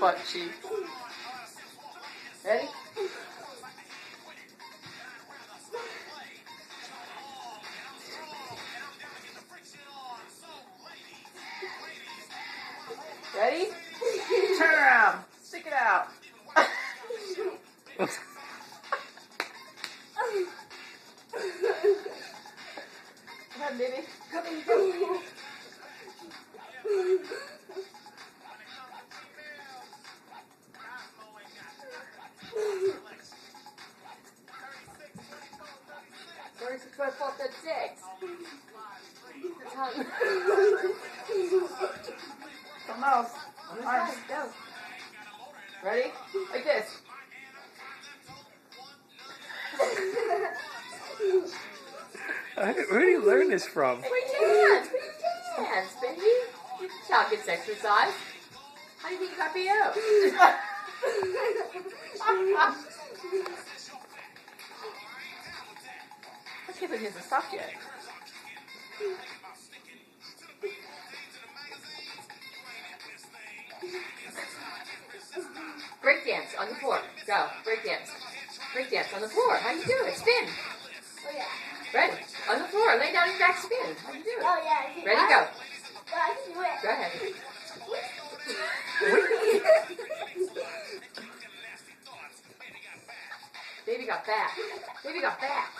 Ready? Ready? Turn around. Stick it out. Come on, baby. Come in, go. Thirty-six by four, that's six. The tongue. The mouth. Arms. Go. Ready? Like this. Where do you learn this from? Put your hands. Put your hands, baby. Get the chalkets exercise. How do you think that be out? Can't believe he hasn't stopped yet. Break dance on the floor. Go. Break dance. Break dance on the floor. How you do it? Spin. Oh yeah. Ready. On the floor. Lay down your back spin. How you do it? Oh yeah. Can- Ready, I- go. Yeah, I can do it. Go ahead. Baby got back. Baby got back.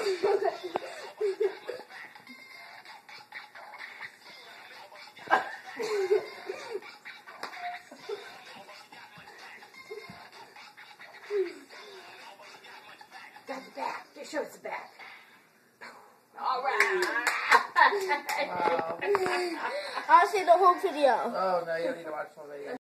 Got back. Just show us the back. All right. Wow. I'll see the whole video. Oh, no, you don't need to watch the whole video.